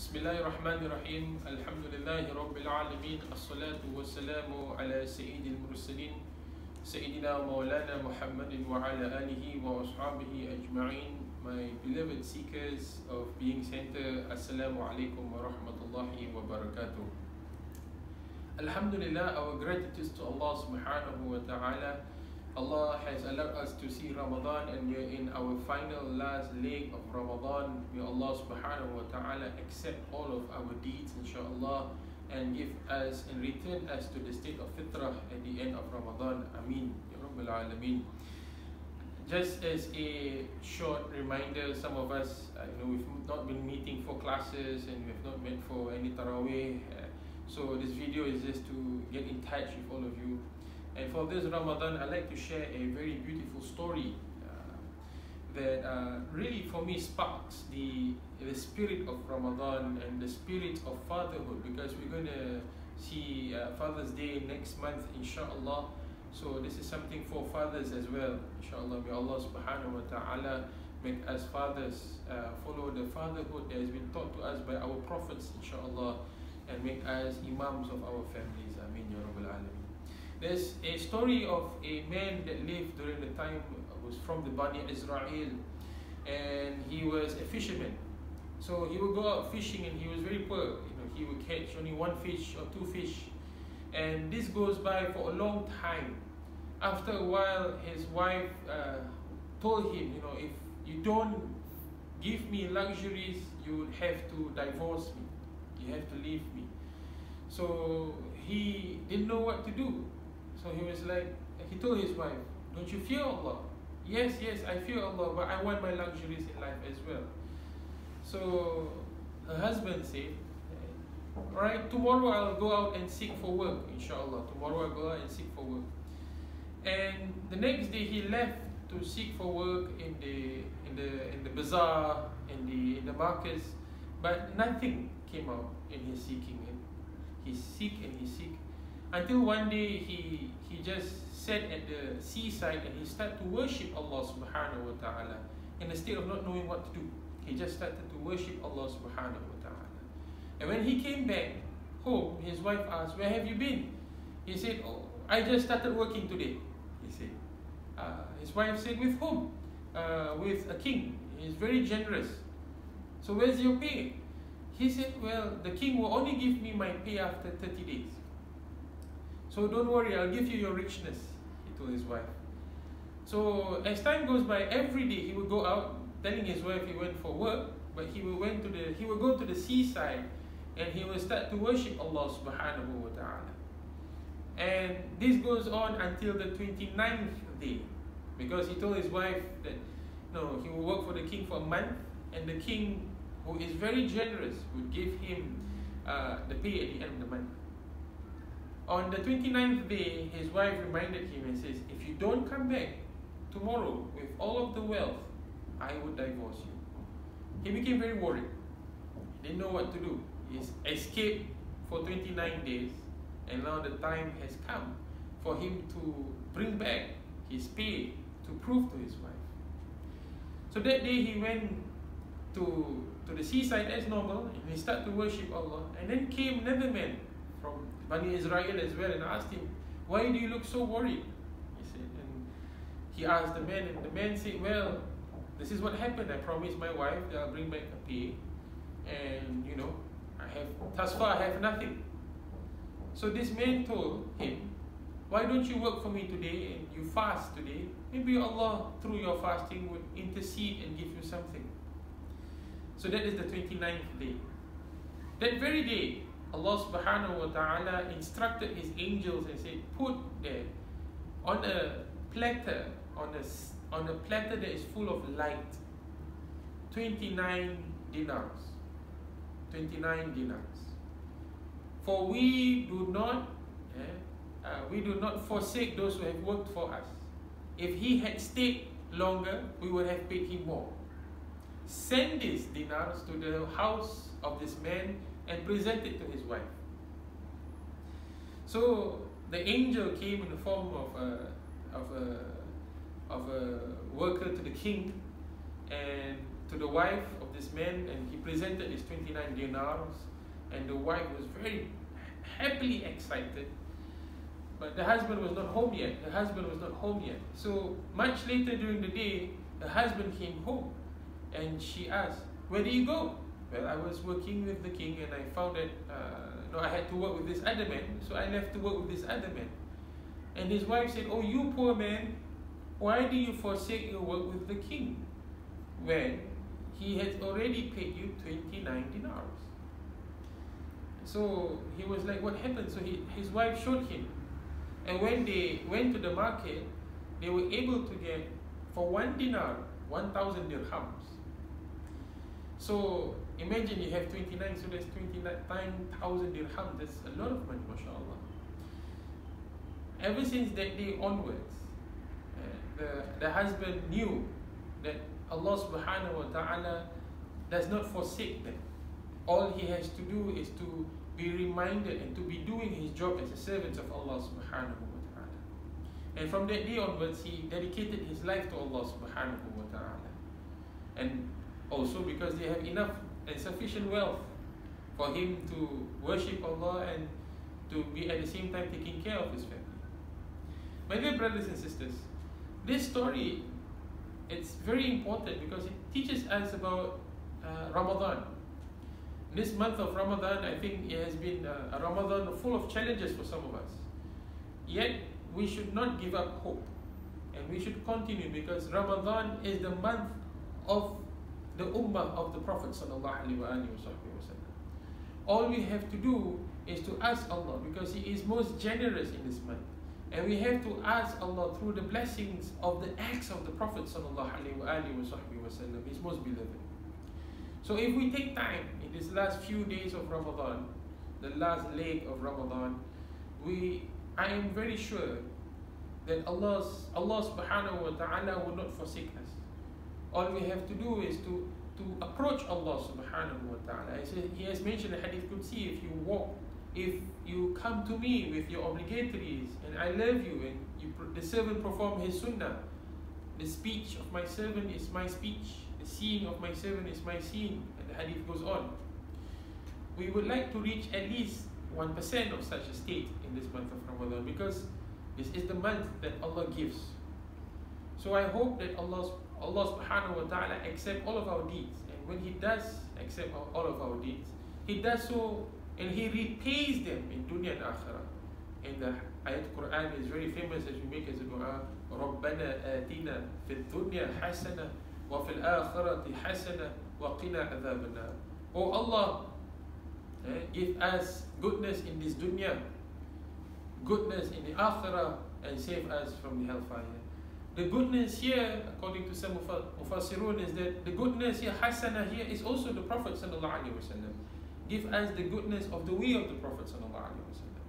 Bismillahirrahmanirrahim. Alhamdulillahirabbilalamin. Assalatu wassalamu ala sayyidil mursalin sayyidina Maulana Muhammadin wa ala alihi wa ashabihi ajma'in. My beloved seekers of being center. Assalamu alaikum warahmatullahi wabarakatuh. Alhamdulillah, our gratitude to Allah subhanahu wa ta'ala Allah has allowed us to see Ramadan and we are in our final last leg of Ramadan. May Allah subhanahu wa ta'ala accept all of our deeds inshallah and give us and return us to the state of fitrah at the end of Ramadan. Ameen. Ya Rabbil Alameen. Just as a short reminder, some of us, you know, we've not been meeting for classes and we've not met for any tarawih. Uh, so this video is just to get in touch with all of you. And for this Ramadan, I'd like to share a very beautiful story uh, that uh, really for me sparks the, the spirit of Ramadan and the spirit of fatherhood because we're going to see uh, Father's Day next month, inshallah. So this is something for fathers as well, inshallah. May Allah subhanahu wa ta'ala make us fathers uh, follow the fatherhood that has been taught to us by our prophets, inshallah, and make us imams of our families. Ameen, Ya Rabbil Alameen. There's a story of a man that lived during the time was from the Bani Israel and he was a fisherman. So he would go out fishing and he was very poor. You know, he would catch only one fish or two fish. And this goes by for a long time. After a while, his wife uh, told him, you know, if you don't give me luxuries, you would have to divorce me. You have to leave me. So he didn't know what to do. So he was like, he told his wife, Don't you fear Allah? Yes, yes, I fear Allah, but I want my luxuries in life as well. So her husband said, Alright, tomorrow I'll go out and seek for work, inshallah. Tomorrow I'll go out and seek for work. And the next day he left to seek for work in the in the in the bazaar, in the in the markets, but nothing came out in his seeking. He seek and he seek until one day he he just sat at the seaside and he started to worship Allah subhanahu wa ta'ala in the state of not knowing what to do. He just started to worship Allah subhanahu wa ta'ala. And when he came back home, his wife asked, Where have you been? He said, Oh, I just started working today. He said. Uh, his wife said, With whom? Uh, with a king. He's very generous. So where's your pay? He said, Well, the king will only give me my pay after 30 days. So don't worry, I'll give you your richness, he told his wife. So as time goes by, every day he would go out telling his wife he went for work, but he would went to the he would go to the seaside and he would start to worship Allah subhanahu wa ta'ala. And this goes on until the 29th day. Because he told his wife that no, he will work for the king for a month, and the king, who is very generous, would give him uh, the pay at the end of the month. On the 29th day, his wife reminded him and says, If you don't come back tomorrow with all of the wealth, I would divorce you. He became very worried. He didn't know what to do. He escaped for 29 days, and now the time has come for him to bring back his pay to prove to his wife. So that day he went to, to the seaside as normal and he started to worship Allah. And then came another man from Bani Israel as well and asked him, Why do you look so worried? He said, and he asked the man, and the man said, Well, this is what happened. I promised my wife that I'll bring back a pay, and you know, I have thus far I have nothing. So this man told him, Why don't you work for me today and you fast today? Maybe Allah through your fasting would intercede and give you something. So that is the 29th day. That very day, Allah subhanahu wa ta'ala instructed his angels and said, put there on a platter, on a, on a platter that is full of light, 29 dinars. 29 dinars. For we do not, eh, uh, we do not forsake those who have worked for us. If he had stayed longer, we would have paid him more. Send these dinars to the house of this man and present it to his wife. So the angel came in the form of a, of a, of a worker to the king and to the wife of this man and he presented his 29 dinars and the wife was very happily excited. But the husband was not home yet. The husband was not home yet. So much later during the day the husband came home and she asked where did you go well I was working with the king and I found that uh, no, I had to work with this other man so I left to work with this other man and his wife said oh you poor man why do you forsake your work with the king when he has already paid you 29 dinars so he was like, what happened? So he, his wife showed him. And when they went to the market, they were able to get, for one dinar, 1,000 dirhams. So imagine you have 29, so that's 29,000 dirhams. That's a lot of money, mashallah. Ever since that day onwards, uh, the, the husband knew that Allah subhanahu wa ta'ala does not forsake them. All he has to do is to be reminded and to be doing his job as a servant of Allah subhanahu wa ta'ala. And from that day onwards, he dedicated his life to Allah subhanahu wa ta'ala. And also because they have enough and sufficient wealth for him to worship Allah and to be at the same time taking care of his family. My dear brothers and sisters, this story it's very important because it teaches us about uh, Ramadan this month of Ramadan, I think it has been a, Ramadan full of challenges for some of us. Yet, we should not give up hope. And we should continue because Ramadan is the month of the ummah of the Prophet All we have to do is to ask Allah because He is most generous in this month. And we have to ask Allah through the blessings of the acts of the Prophet His most beloved. So if we take time in these last few days of Ramadan, the last leg of Ramadan, we I am very sure that Allah's Allah subhanahu wa ta'ala will not forsake us. All we have to do is to to approach Allah subhanahu wa ta'ala. He has mentioned in Hadith Qudsi, if you walk, if you come to me with your obligatories and I love you and you, the servant perform his sunnah, the speech of my servant is my speech the seeing of my servant is my seeing. And the hadith goes on. We would like to reach at least 1% of such a state in this month of Ramadan because this is the month that Allah gives. So I hope that Allah, Allah subhanahu wa ta'ala accept all of our deeds. And when He does accept all of our deeds, He does so and He repays them in dunya and akhirah. And the ayat Quran is very famous as we make as a dua, رَبَّنَا آتِنَا فِي الدُّنْيَا حَسَنَةً وفي الآخرة حسنة وقنا عذاب النار Oh Allah, eh, give us goodness in this dunya, goodness in the akhirah, and save us from the hellfire. The goodness here, according to some Mufassirun, is that the goodness here, hasana here, is also the Prophet sallallahu. Give us the goodness of the way of the Prophet sallallahu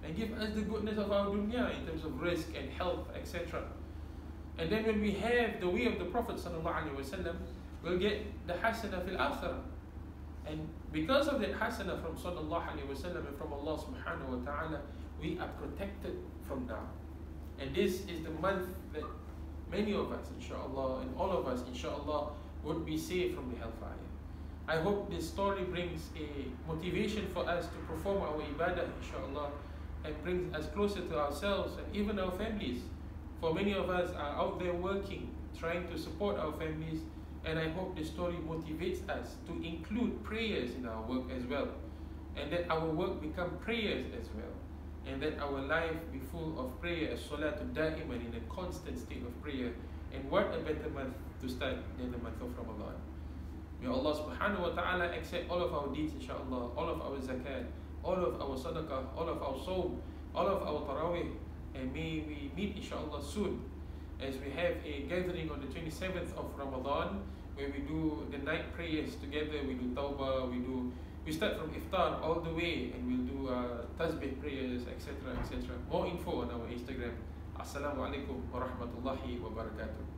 and give us the goodness of our dunya in terms of rizq and health, etc. And then when we have the way of the Prophet ﷺ, we'll get the hasana fil akhirah. And because of that hasana from sallallahu and from Allah subhanahu wa ta'ala, we are protected from now. And this is the month that many of us, inshallah, and all of us, inshallah, would be saved from the hellfire. I hope this story brings a motivation for us to perform our ibadah, inshallah, and brings us closer to ourselves and even our families. For many of us are out there working, trying to support our families, and I hope the story motivates us to include prayers in our work as well, and that our work become prayers as well, and that our life be full of prayer, as salatul da'iman in a constant state of prayer. And what a better month to start than the month of Ramadan. May Allah subhanahu wa ta'ala accept all of our deeds, inshallah, all of our zakat, all of our sadaqah, all of our soul, all of our tarawih, and may we meet inshallah soon as we have a gathering on the 27th of Ramadan where we do the night prayers together, we do tawbah, we do we start from iftar all the way and we'll do uh, tasbih prayers, etc. etc. More info on our Instagram. Assalamu alaikum wa rahmatullahi wa barakatuh.